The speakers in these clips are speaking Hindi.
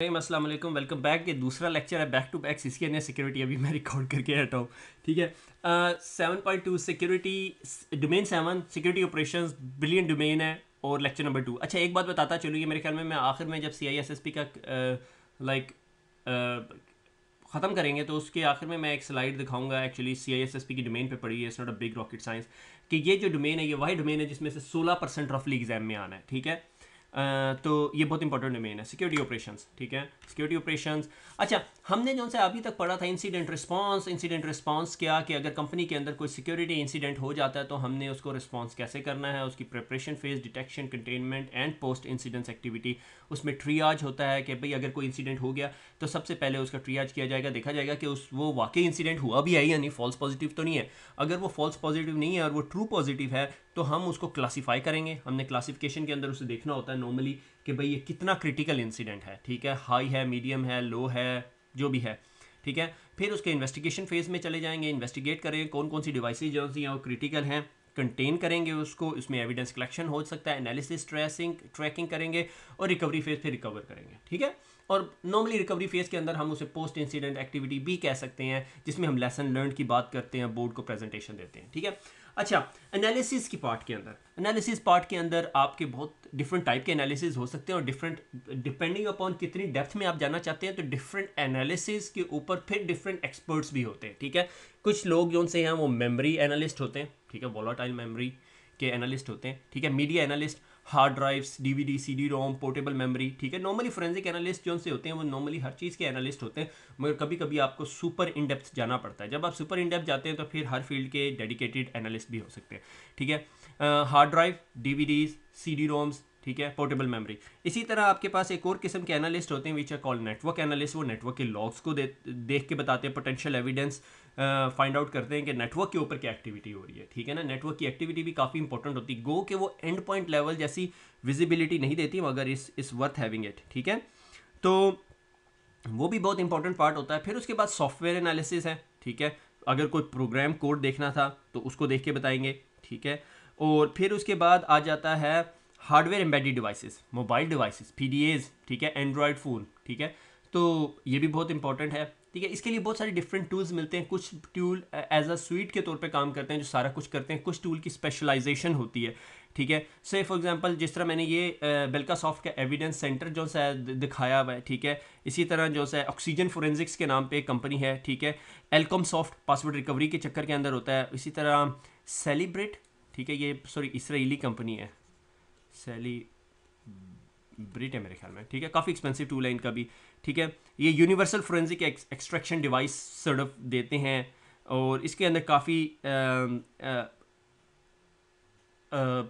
अस्सलाम वालेकुम बैक ये दूसरा लेक्चर है back to back C C security अभी मैं रिकॉर्ड करके हटा हूँ। ठीक है? Seven point two security domain seven security operation brilliant domain है और लेक्चर नंबर टू अच्छा एक बात बताता चलूँ, ये मेरे ख्याल में मैं आखिर में जब C I S S P का लाइक ख़त्म करेंगे तो उसके आखिर में मैं एक स्लाइड दिखाऊँगा. Actually C I S S P की डोमेन पे पड़ी है. It's not a big rocket science कि ये जो डोमेन है, ये वही डोमेन है जिसमें से सोलह परसेंट रफली एग्ज़ाम में आना है. ठीक है? तो ये बहुत इंपॉर्टेंट डोमेन है सिक्योरिटी ऑपरेशंस ठीक है? सिक्योरिटी ऑपरेशंस अच्छा हमने जो से अभी तक पढ़ा था इंसिडेंट रिस्पांस इंसिडेंट रिस्पांस क्या, कि अगर कंपनी के अंदर कोई सिक्योरिटी इंसिडेंट हो जाता है तो हमने उसको रिस्पांस कैसे करना है, उसकी preparation phase detection containment and post incidents activity उसमें ट्रियाज होता है कि भाई अगर कोई इंसिडेंट हो गया तो सबसे पहले उसका ट्रियाज किया जाएगा, देखा जाएगा कि उस, वो वाकई इंसिडेंट हुआ भी है या नहीं फॉल्स पॉजिटिव तो नहीं है। अगर वो फॉल्स पॉजिटिव नहीं है और वो ट्रू पॉजिटिव है तो हम उसको क्लासीफाई करेंगे। हमने क्लासिफिकेशन के अंदर उसे देखना होता है नॉर्मली कि भाई ये कितना क्रिटिकल इंसिडेंट है, ठीक है? हाई है मीडियम है लो है, जो भी है, ठीक है? फिर उसके इन्वेस्टिगेशन फ़ेज़ में चले जाएँगे इन्वेस्टिगेट करें कौन कौन सी डिवाइसेज जो हैं वो क्रिटिकल हैं कंटेन करेंगे उसको इसमें एविडेंस कलेक्शन हो सकता है एनालिसिस ट्रेसिंग ट्रैकिंग करेंगे और रिकवरी फ़ेज़ फिर रिकवर करेंगे, ठीक है? और नॉर्मली रिकवरी फ़ेज़ के अंदर हम उसे पोस्ट इंसिडेंट एक्टिविटी भी कह सकते हैं, जिसमें हम लेसन लर्न की बात करते हैं बोर्ड को प्रेजेंटेशन देते हैं, ठीक है? अच्छा एनालिसिस की पार्ट के अंदर। एनालिसिस पार्ट के अंदर आपके बहुत डिफरेंट टाइप के एनालिसिस हो सकते हैं और डिफरेंट डिपेंडिंग अपॉन कितनी डेप्थ में आप जाना चाहते हैं तो डिफरेंट एनालिसिस के ऊपर फिर डिफरेंट एक्सपर्ट्स भी होते हैं, ठीक है? कुछ लोग जो उनसे हैं, वो मेमरी एनालिस्ट होते हैं, ठीक है? वॉलाटाइल मेमरी के एनालिस्ट होते हैं, ठीक है? Media analyst hard drives DVD CD ROM portable memory ठीक है? नॉर्मली फोरेंसिक एनालिस्ट जो से होते हैं वो नॉर्मली हर चीज़ के एनालिस्ट होते हैं मगर कभी कभी आपको सुपर इन डेप्थ जाना पड़ता है। जब आप सुपर इन डेप्थ जाते हैं तो फिर हर फ़ील्ड के डेडिकेटेड एनालिस्ट भी हो सकते हैं ठीक है? Hard drive DVDs C D ROMs ठीक है? पोर्टेबल मेमोरी इसी तरह आपके पास एक और किस्म के एनालिस्ट होते हैं which are call network analyst वो नेटवर्क के लॉग्स को दे, देख के बताते हैं पोटेंशियल एविडेंस फाइंड आउट करते हैं कि नेटवर्क के ऊपर क्या एक्टिविटी हो रही है, ठीक है ना? नेटवर्क की एक्टिविटी भी काफ़ी इंपॉर्टेंट होती है। गो के वो एंड पॉइंट लेवल जैसी विजिबिलिटी नहीं देती, मगर इस इस वर्थ हैविंग इट ठीक है? तो वो भी बहुत इंपॉर्टेंट पार्ट होता है। फिर उसके बाद सॉफ्टवेयर एनालिसिस है, ठीक है? अगर कोई प्रोग्राम कोड देखना था तो उसको देख के बताएँगे, ठीक है? और फिर उसके बाद आ जाता है hardware embedded devices mobile devices P ठीक है? एंड्रॉयड फ़ोन ठीक है? तो ये भी बहुत इंपॉर्टेंट है। ठीक है? इसके लिए बहुत सारे डिफरेंट टूल्स मिलते हैं। कुछ टूल एज अ स्वीट के तौर पे काम करते हैं, जो सारा कुछ करते हैं। कुछ टूल की स्पेशलाइजेशन होती है, ठीक है? से फॉर एग्जांपल जिस तरह मैंने ये बेलका सॉफ्ट का एविडेंस सेंटर जो सा दिखाया हुआ है, ठीक है? इसी तरह जो सा ऑक्सीजन फोरेंसिक्स के नाम पे एक कंपनी है, ठीक है? एलकॉम सॉफ्ट पासवर्ड रिकवरी के चक्कर के अंदर होता है। इसी तरह सेलिब्रेट ठीक है? ये सॉरी इसराइली कंपनी है। सेली ब्रिट है मेरे ख्याल में, ठीक है? काफ़ी एक्सपेंसिव टूल है इनका भी। ठीक है? ये यूनिवर्सल फोरेंसिक एक्सट्रैक्शन डिवाइस ऑफ़ देते हैं और इसके अंदर काफ़ी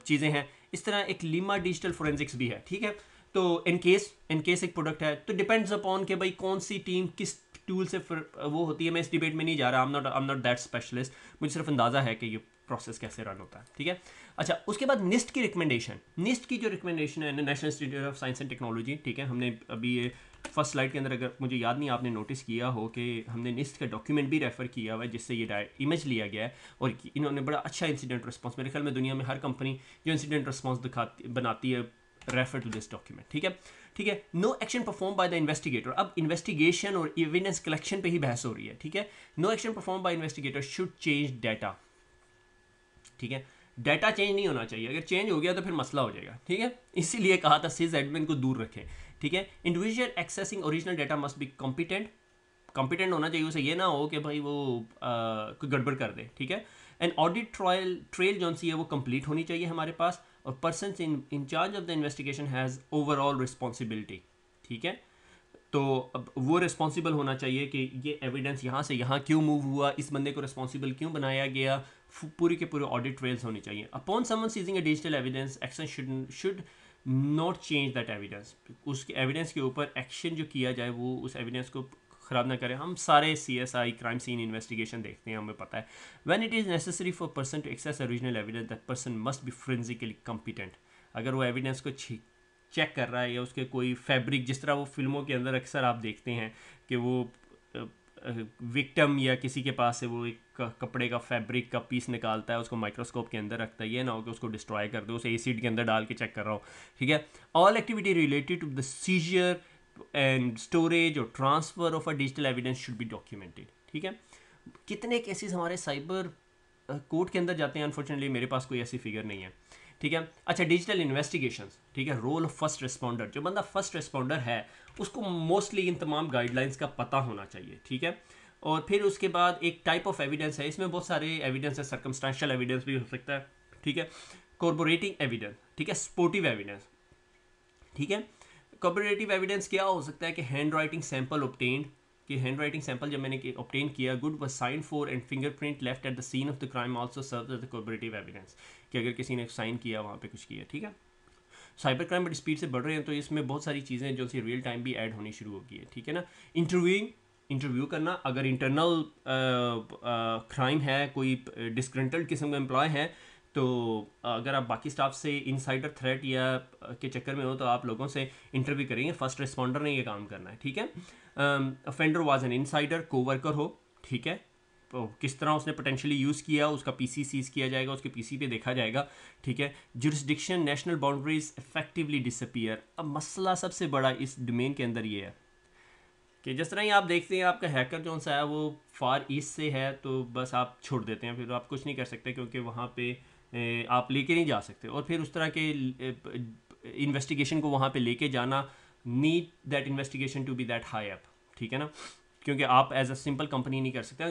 चीज़ें हैं। इस तरह एक लीमा डिजिटल फोरेंसिक्स भी है, ठीक है? तो इन केस इन केस एक प्रोडक्ट है तो डिपेंड्स अपॉन के भाई कौन सी टीम किस टूल से वो होती है। मैं इस डिबेट में नहीं जा रहा I am not I am not that specialist मुझे सिर्फ़ अंदाज़ा है कि ये प्रोसेस कैसे रन होता है, ठीक है? अच्छा उसके बाद निस्ट की रिकमेंडेशन निस्ट की जो रिकमेंडेशन है National Institute of Science and Technology ठीक है? हमने अभी ये फ़र्स्ट स्लाइड के अंदर अगर मुझे याद नहीं, आपने नोटिस किया हो कि हमने निस्ट का डॉक्यूमेंट भी रेफर किया हुआ है, जिससे ये इमेज लिया गया है, और इन्होंने बड़ा अच्छा इंसिडेंट रिस्पॉन्स मेरे ख्याल में दुनिया में हर कंपनी जो इंसिडेंट रिस्पॉन्स दिखाती, बनाती है रेफर टू दिस डॉक्यूमेंट ठीक है? ठीक है? No action perform by the investigator अब इन्वेस्टिगेशन और एविडेंस कलेक्शन पे ही बहस हो रही है, ठीक है? No action perform by investigator should change data ठीक है? डाटा चेंज नहीं होना चाहिए। अगर चेंज हो गया तो फिर मसला हो जाएगा। ठीक है? इसीलिए कहा था सिज एडमिन को दूर रखें। ठीक है? Individual accessing original data must be competent competent होना चाहिए उसे ये ना हो कि भाई वो कोई गड़बड़ कर दे। ठीक है? एंड ऑडिट ट्रायल ट्रेल जो सी है वो कंप्लीट होनी चाहिए हमारे पास और person in charge of the investigation has overall responsibility ठीक है? तो अब वो रिस्पॉन्सिबल होना चाहिए कि ये एविडेंस यहाँ से यहाँ क्यों मूव हुआ? इस बंदे को रिस्पॉन्सिबल क्यों बनाया गया? पूरी के पूरे ऑडिट ट्रेल्स होनी चाहिए। Upon summon seizing a digital evidence action should should not change that evidence उसके एविडेंस के ऊपर एक्शन जो किया जाए, वो उस एविडेंस को ख़राब ना करें। हम सारे C S I crime scene investigation देखते हैं, हमें पता है। When it is necessary for person to access original evidence that person must be forensically competent अगर वो एविडेंस को चेक कर रहा है या उसके कोई फैब्रिक जिस तरह वो फ़िल्मों के अंदर अक्सर आप देखते हैं कि वो विक्टम या किसी के पास से वो एक कपड़े का फैब्रिक का पीस निकालता है, उसको माइक्रोस्कोप के अंदर रखता है, ये ना हो कि उसको डिस्ट्रॉय कर दो, उसे एसिड के अंदर डाल के चेक कर रहा हो, ठीक है? All activity related to the seizure and storage और transfer of a digital evidence should be documented ठीक है? कितने केसेस हमारे साइबर कोर्ट के अंदर जाते हैं अनफॉर्चुनेटली मेरे पास कोई ऐसी फिगर नहीं है। ठीक है? अच्छा डिजिटल इन्वेस्टिगेशन ठीक है? रोल ऑफ़ फ़र्स्ट रिस्पॉन्डर जो बंदा फ़र्स्ट रिस्पॉन्डर है, उसको मोस्टली इन तमाम गाइडलाइंस का पता होना चाहिए, ठीक है? और फिर उसके बाद एक टाइप ऑफ़ एविडेंस है, इसमें बहुत सारे एविडेंस है सर्कमस्टांशियल एविडेंस भी हो सकता है, ठीक है? कॉर्पोरेटिंग एविडेंस ठीक है? स्पोर्टिव एविडेंस ठीक है? कॉर्पोरेटिव एविडेंस क्या हो सकता है कि हैंड राइटिंग सैंपल ऑप्टेंड कि हैंड राइटिंग सैंपल जब मैंने ऑप्टेन किया गुड व sign for and fingerprint left at the scene of the crime also serve the cooperative evidence कि अगर किसी ने साइन किया, वहाँ पे कुछ किया, ठीक है? साइबर क्राइम बड़ी स्पीड से बढ़ रहे हैं तो इसमें बहुत सारी चीज़ें जो सी रियल टाइम भी ऐड होनी शुरू हो गई है, ठीक है ना? इंटरव्यूइंग इंटरव्यू करना, अगर इंटरनल क्राइम है, कोई डिस्क्रेंटल किस्म का एम्प्लॉय है तो अगर आप बाकी स्टाफ से इनसाइडर थ्रेट या के चक्कर में हो तो आप लोगों से इंटरव्यू करेंगे फ़र्स्ट रिस्पॉन्डर ने ये काम करना है, ठीक है? Offender was an insider coworker हो, ठीक है? किस तरह उसने पोटेंशियली यूज़ किया, उसका पीसी सीज किया जाएगा, उसके पीसी पे देखा जाएगा, ठीक है? Jurisdiction national boundaries effectively disappear अब मसला सबसे बड़ा इस डोमेन के अंदर ये है कि जिस तरह ही आप देखते हैं, आपका हैकर जो सा है, वो फार ईस्ट से है तो बस आप छोड़ देते हैं, फिर आप कुछ नहीं कर सकते क्योंकि वहाँ पे आप लेके नहीं जा सकते। और फिर उस तरह के इन्वेस्टिगेशन को वहाँ पे लेके जाना need that investigation to be that high up ठीक है ना? क्योंकि आप एज अ सिंपल कंपनी नहीं कर सकते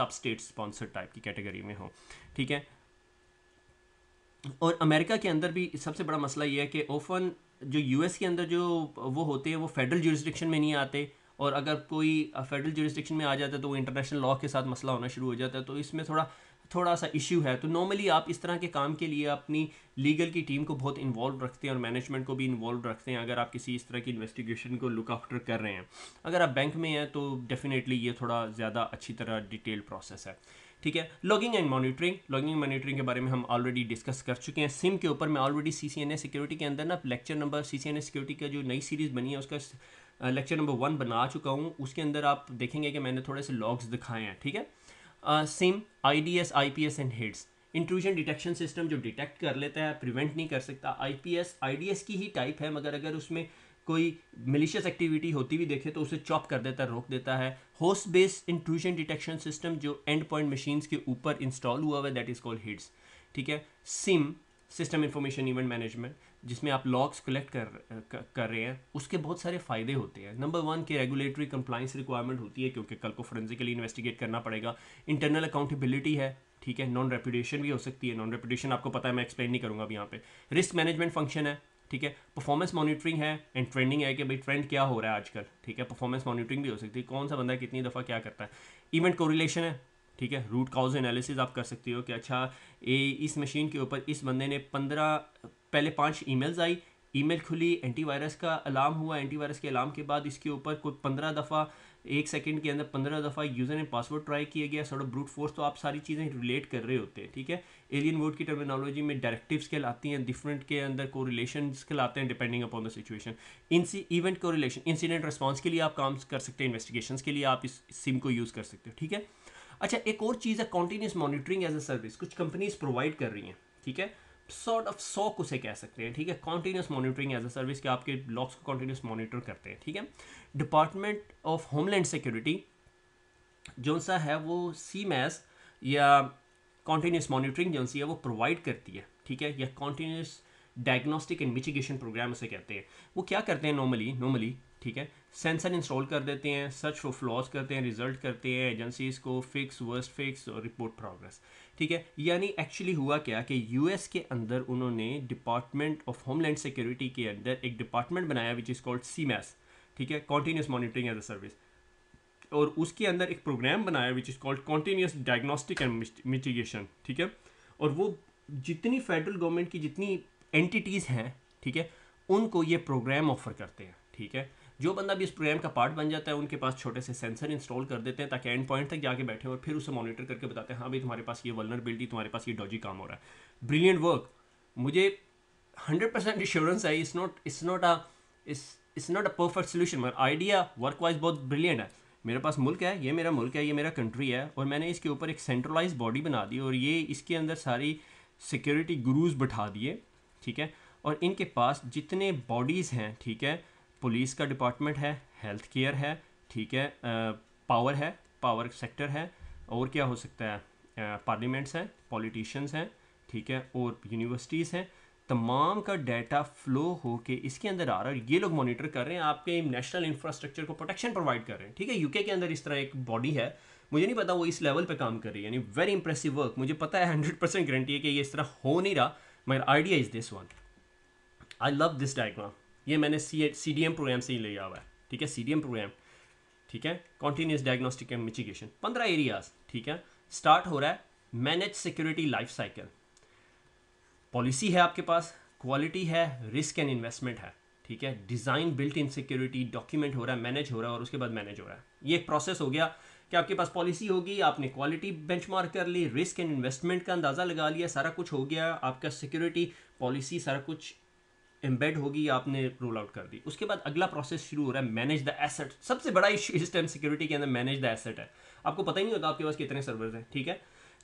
आप स्टेट स्पॉन्सर्ड टाइप की कैटेगरी में हो, ठीक है? और अमेरिका के अंदर भी सबसे बड़ा मसला ये है कि ओफन जो यूएस के अंदर जो वो होते हैं, वो फेडरल जुरिस्डिक्शन में नहीं आते, और अगर कोई फेडरल जुरिस्डिक्शन में आ जाता है तो वो इंटरनेशनल लॉ के साथ मसला होना शुरू हो जाता है तो इसमें थोड़ा थोड़ा सा इश्यू है तो नॉर्मली आप इस तरह के काम के लिए अपनी लीगल की टीम को बहुत इन्वॉल्व रखते हैं और मैनेजमेंट को भी इन्वॉल्व रखते हैं, अगर आप किसी इस तरह की इन्वेस्टिगेशन को लुक आफ्टर कर रहे हैं। अगर आप बैंक में हैं तो डेफिनेटली ये थोड़ा ज़्यादा अच्छी तरह डिटेल प्रोसेस है। ठीक है? Logging and monitoring logging monitoring के बारे में हम ऑलरेडी डिस्कस कर चुके हैं। सिम के ऊपर मैं already C C N A security के अंदर ना lecture number C C N A security का जो नई सीरीज़ बनी है, उसका लेक्चर नंबर वन बना चुका हूँ। उसके अंदर आप देखेंगे कि मैंने थोड़े से लॉग्स दिखाए हैं, ठीक है? SIEM I D S I P S and HIDS intrusion detection system जो डिटेक्ट कर लेता है प्रिवेंट नहीं कर सकता। I P S I D S की ही टाइप है, मगर अगर उसमें कोई मिलिशियस एक्टिविटी होती भी देखे तो उसे चॉप कर देता है रोक देता है। Host based intrusion detection system जो एंड पॉइंट मशीन्स के ऊपर इंस्टॉल हुआ हुआ है दैट इज़ कॉल्ड हिट्स ठीक है? SIEM system information event management जिसमें आप लॉग्स कलेक्ट कर कर रहे हैं, उसके बहुत सारे फ़ायदे होते हैं। नंबर वन के रेगुलेटरी कंप्लाइंस रिक्वायरमेंट होती है, क्योंकि कल को फोरेंसिकली इन्वेस्टिगेट करना पड़ेगा। इंटरनल अकाउंटेबिलिटी है, ठीक है? नॉन रेपुटेशन भी हो सकती है। नॉन रेपुटेशन आपको पता है, मैं एक्सप्लेन नहीं करूँगा अभी यहाँ पे। रिस्क मैनेजमेंट फ़ंक्शन है, ठीक है? परफॉर्मेंस मॉनिटरिंग है एंड ट्रेंडिंग है कि भाई ट्रेंड क्या हो रहा है आजकल, ठीक है? परफॉर्मेंस मॉनिटरिंग भी हो सकती है। कौन सा बंदा कितनी दफ़ा क्या करता है? इवेंट कोरिलेशन है ठीक है? रूट काउज एनालिसिस आप कर सकते हो कि अच्छा ए, इस मशीन के ऊपर इस बंदे ने पंद्रह, पहले पाँच ईमेल्स आई। ईमेल खुली एंटीवायरस का अलार्म हुआ। एंटीवायरस के अलार्म के बाद इसके ऊपर कोई पंद्रह दफ़ा, एक सेकंड के अंदर पंद्रह दफ़ा यूज़र ने पासवर्ड ट्राई किया गया। सॉर्ट ब्रूट फोर्स तो आप सारी चीज़ें रिलेट कर रहे होते हैं, ठीक है? एलियन वोट की टर्मिनोलॉजी में डायरेक्टिव्स के आती हैं डिफरेंट के अंदर को रिलेशन आते हैं depending upon the situation in event correlation incident response के लिए आप काम कर सकते हैं इन्वेस्टिगेशन के लिए आप इस सिम को यूज़ कर सकते हो, ठीक है? अच्छा एक और चीज़ है continuous monitoring as a service कुछ कंपनीज़ प्रोवाइड कर रही हैं, ठीक है? सॉर्ट ऑफ़ सॉक उसे कह सकते हैं, ठीक है? Continuous monitoring as a service के आपके लॉक्स को कॉन्टीन्यूस मॉनिटर करते हैं, ठीक है? डिपार्टमेंट ऑफ़ होमलैंड सिक्योरिटी जो सा है, वो सी मैस या कॉन्टीन्यूस मॉनिटरिंग जो सी है, वो प्रोवाइड करती है, ठीक है? या continuous diagnostic and mitigation program उसे कहते हैं। वो क्या करते हैं नॉर्मली नॉर्मली ठीक है? सेंसर इंस्टॉल कर देते हैं सर्च फॉर फ्लॉज करते हैं रिज़ल्ट करते हैं एजेंसीज को फिक्स वर्स्ट फिक्स और रिपोर्ट प्रोग्रेस ठीक है? यानी एक्चुअली हुआ क्या कि यूएस के अंदर उन्होंने डिपार्टमेंट ऑफ़ होमलैंड सिक्योरिटी के अंदर एक डिपार्टमेंट बनाया विच इज़ कॉल्ड सी ठीक है? Continuous monitoring as a service और उसके अंदर एक प्रोग्राम बनाया which is called continuous diagnostic and mitigation ठीक है? और वो जितनी फेडरल गवर्नमेंट की जितनी एंटिटीज़ हैं, ठीक है? उनको ये प्रोग्राम ऑफ़र करते हैं. ठीक है? जो बंदा भी इस प्रोग्राम का पार्ट बन जाता है, उनके पास छोटे से सेंसर इंस्टॉल कर देते हैं ताकि एंड पॉइंट तक जाके बैठे और फिर उसे मॉनिटर करके बताते हैं हाँ भाई, तुम्हारे पास ये वलनरबिलिटी तुम्हारे पास ये डॉजी काम हो रहा है। ब्रिलियंट वर्क मुझे हंड्रेड परसेंट इंश्योरेंस है it's not it's not a it's not a perfect solution मगर आइडिया वर्क वाइज बहुत ब्रिलियंट है। मेरे पास मुल्क है, ये मेरा मुल्क है, ये मेरा कंट्री है, और मैंने इसके ऊपर एक सेंट्रलाइज बॉडी बना दी और ये इसके अंदर सारी सिक्योरिटी गुरूज बैठा दिए, ठीक है? और इनके पास जितने बॉडीज़ हैं, ठीक है पुलिस का डिपार्टमेंट है, हेल्थ केयर है, ठीक है पावर है, पावर सेक्टर है, और क्या हो सकता है पार्लियामेंट्स हैं, पॉलिटिशियंस हैं, ठीक है, और यूनिवर्सिटीज़ हैं, तमाम का डाटा फ्लो हो के इसके अंदर आ रहा है ये लोग मॉनिटर कर रहे हैं, आपके नेशनल इंफ्रास्ट्रक्चर को प्रोटेक्शन प्रोवाइड कर रहे हैं, ठीक है यूके के अंदर इस तरह एक बॉडी है, मुझे नहीं पता वो इस लेवल पे काम कर रही है, यानी वेरी इंप्रेसिव वर्क मुझे पता है हंड्रेड परसेंट गारंटी है कि ये इस तरह हो नहीं रहा, मगर idea is this one I love this diagram ये मैंने C C D M program से ही लिया हुआ है, ठीक है? सी डी एम प्रोग्राम ठीक है? कॉन्टीन्यूस डायग्नोस्टिक एंड मिचिगेशन पंद्रह एरियाज़ ठीक है? स्टार्ट हो रहा है manage security life cycle policy है आपके पास क्वालिटी है रिस्क एंड इन्वेस्टमेंट है, ठीक है? Design built in security document हो रहा है मैनेज हो रहा है और उसके बाद मैनेज हो रहा है। ये एक प्रोसेस हो गया कि आपके पास पॉलिसी होगी, आपने क्वालिटी बेंचमार्क कर ली रिस्क एंड इन्वेस्टमेंट का अंदाज़ा लगा लिया, सारा कुछ हो गया, आपका सिक्योरिटी पॉलिसी सारा कुछ एम्बेड होगी, आपने रोल आउट कर दी। उसके बाद अगला प्रोसेस शुरू हो रहा है मैनेज द एसेट सबसे बड़ा इशू इस टाइम सिक्योरिटी के अंदर मैनेज द एसेट है। आपको पता ही नहीं होता आपके पास कितने सर्वर्स हैं, ठीक है?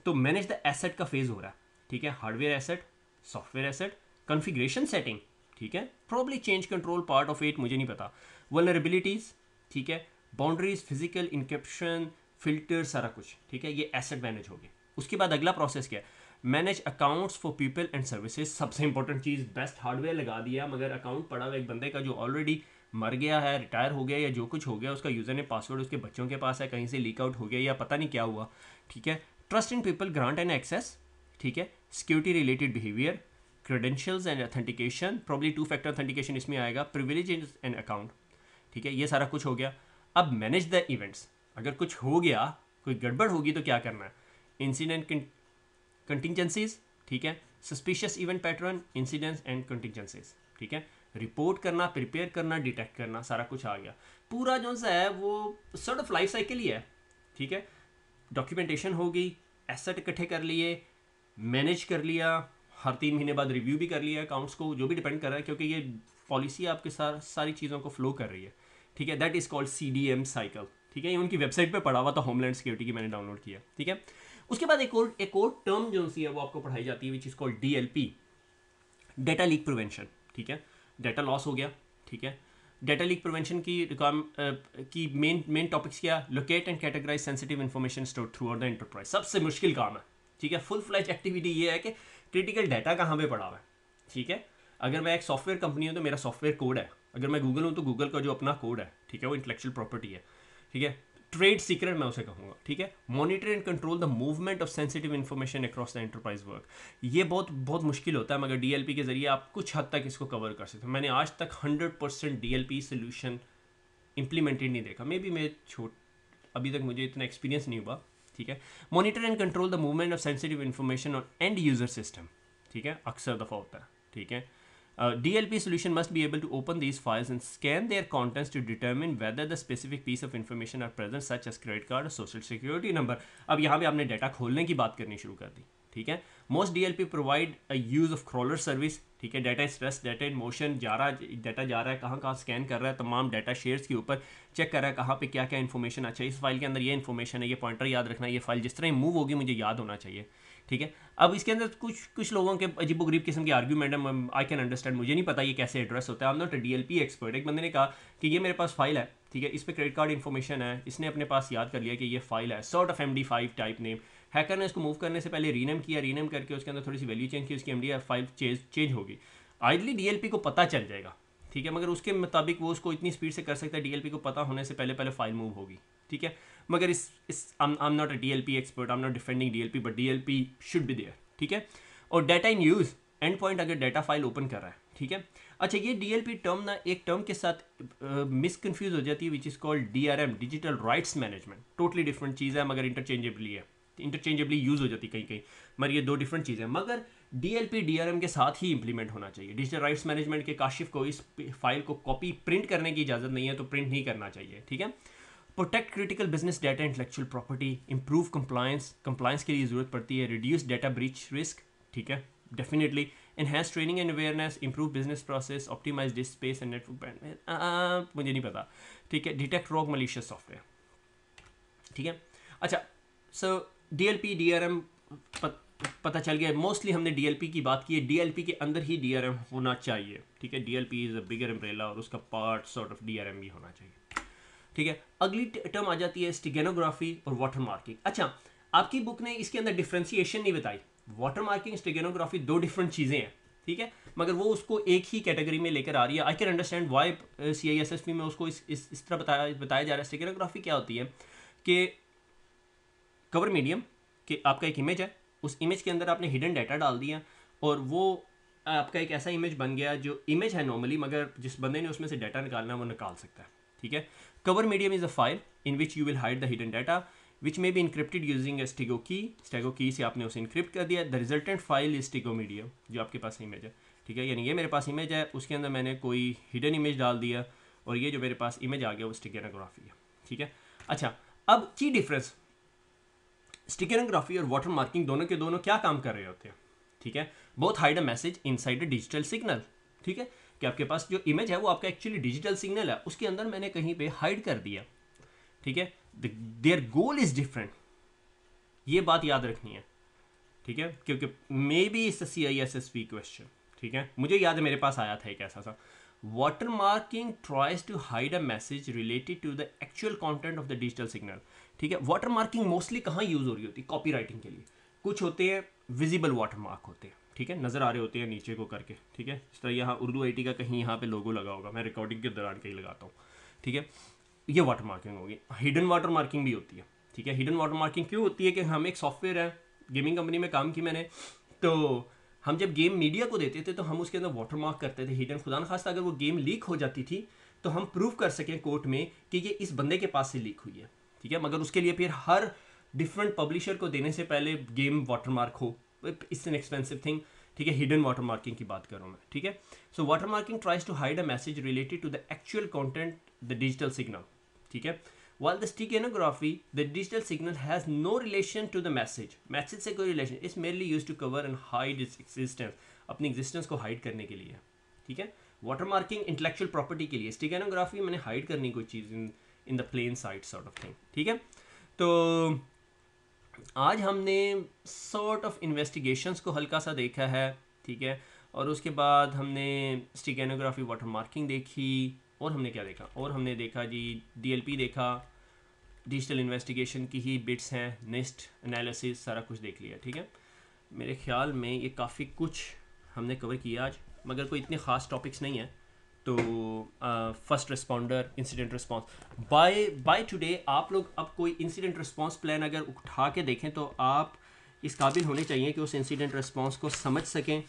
तो मैनेज द एसेट का फ़ेज़ हो रहा है, ठीक है? Hardware asset software asset configuration setting ठीक है? Probably change control part of it मुझे नहीं पता। वनरेबिलिटीज़ ठीक है? बाउंड्रीज फ़िज़िकल इंक्रिप्शन फ़िल्टर सारा कुछ, ठीक है? ये एसेट मैनेज हो गए उसके बाद अगला प्रोसेस क्या है? Manage accounts for people and services सबसे इंपॉर्टेंट चीज़ बेस्ट हार्डवेयर लगा दिया, मगर अकाउंट पड़ा हुआ एक बंदे का जो ऑलरेडी मर गया है रिटायर हो गया या जो कुछ हो गया, उसका यूज़र ने पासवर्ड उसके बच्चों के पास है, कहीं से लीक आउट हो गया या पता नहीं क्या हुआ, ठीक है? Trust in people grant and access ठीक है? Security related behaviour credentials and authentication probably two factor authentication इसमें आएगा प्रिविलेज एंड अकाउंट ठीक है? ये सारा कुछ हो गया। अब मैनेज द इवेंट्स अगर कुछ हो गया, कोई गड़बड़ होगी तो क्या करना है? इंसिडेंट कंटिजेंसीज ठीक है? Suspicious event pattern incidents and contingencies ठीक है? रिपोर्ट करना प्रिपेयर करना डिटेक्ट करना, सारा कुछ आ गया। पूरा जो सा है, वो सॉर्ट ऑफ़ लाइफ साइकिल ही है, ठीक है? डॉक्यूमेंटेशन होगी एसेट इकट्ठे कर लिए मैनेज कर लिया, हर तीन महीने बाद रिव्यू भी कर लिया अकाउंट्स को, जो भी डिपेंड कर रहा है, क्योंकि ये पॉलिसी आपके साथ सारी चीज़ों को फ्लो कर रही है, ठीक है? That is called C D M cycle ठीक है? ये उनकी वेबसाइट पे पढ़ा हुआ था होमलैंड सिक्योरिटी की मैंने डाउनलोड किया, ठीक है? उसके बाद एक और एक और टर्म जो सी है, वो आपको पढ़ाई जाती है which is called D L P data leak prevention ठीक है? डेटा लॉस हो गया, ठीक है? डेटा लीक प्रिवेंशन की रिकॉर्म की मेन मेन टॉपिक्स क्या? Locate and categorise sensitive information store throughout the enterprise सबसे मुश्किल काम है, ठीक है? फुल फ्लैज एक्टिविटी ये है कि क्रिटिकल डाटा कहाँ पे पड़ा हुआ है, ठीक है? अगर मैं एक सॉफ्टवेयर कंपनी हूँ तो मेरा सॉफ्टवेयर कोड है। अगर मैं गूगल हूँ तो गूगल का जो अपना कोड है, ठीक है? वो इंटेलेक्चुअल प्रॉपर्टी है, ठीक है? ट्रेड सीक्रेट मैं उसे कहूँगा, ठीक है? Monitor and control the movement of sensitive information across the enterprise work ये बहुत बहुत मुश्किल होता है, मगर डीएलपी के ज़रिए आप कुछ हद तक इसको कवर कर सकते हो। मैंने आज तक hundred percent D L P solution implemented नहीं देखा। मे बी मैं छोट, अभी तक मुझे इतना एक्सपीरियंस नहीं हुआ, ठीक है? Monitor and control the movement of sensitive information on end user system ठीक है? अक्सर दफ़ा होता है, ठीक है? Uh, DLP solution must be able to open these files and scan their contents to determine whether the specific piece of information are present such as credit card or social security number. अब यहाँ पे आपने डाटा खोलने की बात करनी शुरू कर दी ठीक है? Most D L P provide a use of crawler service ठीक है? Data stress data in motion जा रहा है डाटा जा रहा है कहाँ कहाँ स्कैन कर रहा है तमाम डाटा शेयर्स के ऊपर चेक कर रहा है कहाँ पे क्या क्या इन्फॉर्मेशन अच्छा इस फ़ाइल के अंदर ये इन्फॉर्मेशन है ये पॉइंटर याद रखना ये फ़ाइल जिस तरह मूव होगी मुझे याद होना चाहिए। ठीक है? अब इसके अंदर कुछ कुछ लोगों के अजीब गरीब किस्म के आर्ग्यूमेंट है आई कैन अंडरस्टैंड मुझे नहीं पता ये कैसे एड्रेस होता है। I'm not D L P expert एक बंदे ने कहा कि ये मेरे पास फ़ाइल है, ठीक है? इस पर क्रेडिट कार्ड इन्फॉर्मेशन है। इसने अपने पास याद कर लिया कि ये फ़ाइल है। Sort of M D five type name hacker ने इसको मूव करने से पहले रीनेम किया रीनेम करके उसके अंदर थोड़ी सी वैल्यू चेंज की, उसकी M D file change change होगी। आइडली डी एल पी को पता चल जाएगा, ठीक है? मगर उसके मुताबिक वो उसको इतनी स्पीड से कर सकता है डी एल पी को पता होने से पहले पहले फ़ाइल मूव होगी, ठीक है? मगर इस इस I am not a D L P expert I am not defending D L P but D L P should be there ठीक है? और data in use end point अगर डाटा फ़ाइल ओपन कर रहा है ठीक है? अच्छा ये डी एल पी टर्म ना एक टर्म के साथ मिस uh, हो जाती है which is called D R M digital rights management totally different चीज़ है मगर इंटरचेंजेबली है. इंटरचेंजेबली यूज़ हो जाती कहीं कहीं मगर ये दो डिफरेंट चीज़ें हैं। मगर D L P D R M के साथ ही इंप्लीमेंट होना चाहिए। डिजिटल राइट्स मैनेजमेंट के काशिफ को इस फ़ाइल को कॉपी प्रिंट करने की इजाज़त नहीं है तो प्रिंट नहीं करना चाहिए ठीक है? Protect critical business data intellectual property improve compliance compliance के लिए ज़रूरत पड़ती है. रिड्यूस डाटा ब्रीच रिस्क ठीक है? Definitely enhance training and awareness improve business process optimise disk space and network band मुझे नहीं पता. ठीक है? डिटेक्ट रॉक मलिशियस सॉफ्टवेयर ठीक है? अच्छा so D L P D R M पता चल गया. मोस्टली हमने डीएलपी की बात की है. डीएलपी के अंदर ही डीआरएम होना चाहिए. ठीक है? DLP is a bigger umbrella और उसका पार्ट सॉर्ट ऑफ़ डीआरएम भी होना चाहिए. ठीक है? अगली टर्म आ जाती है स्टिगेनोग्राफी और वाटर मार्किंग अच्छा आपकी बुक ने इसके अंदर डिफ्रेंसिएशन नहीं बताई. वाटर मार्किंग स्टिगेनोग्राफी दो डिफरेंट चीज़ें हैं ठीक है? मगर वो उसको एक ही कैटेगरी में लेकर आ रही है. I can understand why C I S S P में उसको इस इस, इस तरह बताया बताया जा रहा है. स्टिगेनोग्राफी क्या होती है? कि कवर मीडियम कि आपका एक इमेज है उस इमेज के अंदर आपने हिडन डाटा डाल दिया और वो आपका एक ऐसा इमेज बन गया जो इमेज है नॉर्मली मगर जिस बंदे ने उसमें से डाटा निकालना है वो निकाल सकता है ठीक है? Cover medium is a file in which you will hide the hidden data which may be encrypted using stego key stego key से आपने उसे इनक्रिप्ट कर दिया। The resultant file is stego medium जो आपके पास इमेज है। ठीक है? यानी ये मेरे पास इमेज है। उसके अंदर मैंने कोई हिडन इमेज डाल दिया और ये जो मेरे पास इमेज आ गया, वो स्टिगोग्राफी है। ठीक है? अच्छा अब की डिफरेंस स्टिकनोग्राफी और मार्किंग दोनों के दोनों क्या काम कर रहे होते हैं? ठीक है? बहुत hide a message inside a digital signal ठीक है? कि आपके पास जो इमेज है, वो आपका एक्चुअली डिजिटल सिग्नल है, उसके अंदर मैंने कहीं पे हाइड कर दिया। ठीक है? देयर गोल इज़ डिफरेंट ये बात याद रखनी है। ठीक है? क्योंकि मे बी इस C I S S P question ठीक है? मुझे याद है, मेरे पास आया था एक ऐसा सा। Water marking tries to hide a message related to the actual content of the digital signal ठीक है? वाटर मार्किंग मोस्टली कहाँ यूज़ हो रही होती? है कॉपी राइटिंग के लिए। कुछ होते हैं विजिबल वाटर मार्क होते हैं। ठीक है, नज़र आ रहे होते हैं नीचे को करके, ठीक है? इस तरह यहाँ उर्दू आई का कहीं यहाँ पे लोगो लगा होगा, मैं रिकॉर्डिंग के दौरान कहीं लगाता हूँ, ठीक है? ये वाटर मार्किंग होगी। हिडन वाटर मार्किंग भी होती है, ठीक है? हिडन वाटर मार्किंग क्यों होती है कि हम एक सॉफ्टवेयर है गेमिंग कंपनी में काम की मैंने तो हम जब गेम मीडिया को देते थे तो हम उसके अंदर वाटर मार्क करते थे। हिडन खुदा खासा अगर वो गेम लीक हो जाती थी तो हम प्रूव कर सकें कोर्ट में कि ये इस बंदे के पास से लीक हुई है, ठीक है? मगर उसके लिए फिर हर डिफरेंट पब्लिशर को देने से पहले गेम वाटर मार्क हो एन एक्सपेंसिव थिंग ठीक है हिडन वाटर मार्किंग की बात करूँ मैं, ठीक है? So water marking tries to hide a message related to the actual content the digital signal ठीक है? While the steganography the digital signal has no relation to the message. Message से कोई relation its mainly use to cover and hide its existence अपनी एग्जिस्टेंस को हाइड करने के लिए, ठीक है? वाटर मार्किंग इंटेलेक्चुअल प्रॉपर्टी के लिए स्टिगेनोग्राफी मैंने हाइड करनी कोई चीज़ in in the plain sight of thing ठीक है? तो आज हमने सॉर्ट ऑफ़ इन्वेस्टिगेशंस को हल्का सा देखा है, ठीक है? और उसके बाद हमने स्टिकेनोग्राफी वाटर मार्किंग देखी, और हमने क्या देखा? और हमने देखा जी डीएलपी देखा डिजिटल इन्वेस्टिगेशन की ही बिट्स हैं नेस्ट एनालिसिस सारा कुछ देख लिया, ठीक है? मेरे ख्याल में ये काफ़ी कुछ हमने कवर किया आज, मगर कोई इतने ख़ास टॉपिक्स नहीं है। तो first responder incident response by by today आप लोग अब कोई इंसिडेंट रिस्पॉन्स प्लान अगर उठा के देखें तो आप इस काबिल होने चाहिए कि उस इंसिडेंट रिस्पॉन्स को समझ सकें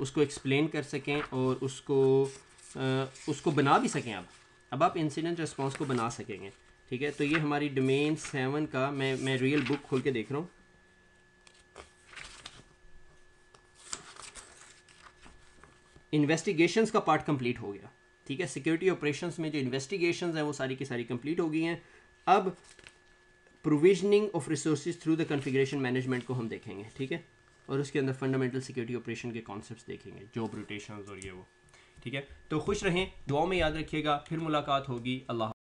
उसको एक्सप्लेन कर सकें और उसको आ, उसको बना भी सकें अब अब आप इंसिडेंट रिस्पॉन्स को बना सकेंगे ठीक है? तो ये हमारी डोमेन सेवन का मैं मैं रियल बुक खोल के देख रहा हूँ। इन्वेस्टिगेशंस का पार्ट कंप्लीट हो गया। ठीक है? सिक्योरिटी ऑपरेशंस में जो इन्वेस्टिगेशंस हैं, वो सारी की सारी कंप्लीट हो गई हैं। अब provisioning of resource through the configuration management को हम देखेंगे। ठीक है? और उसके अंदर फंडामेंटल सिक्योरिटी ऑपरेशन के कॉन्सेप्ट देखेंगे जॉब रोटेशन और ये वो। ठीक है? तो खुश रहें दुआ में याद रखिएगा, फिर मुलाकात होगी। अल्लाह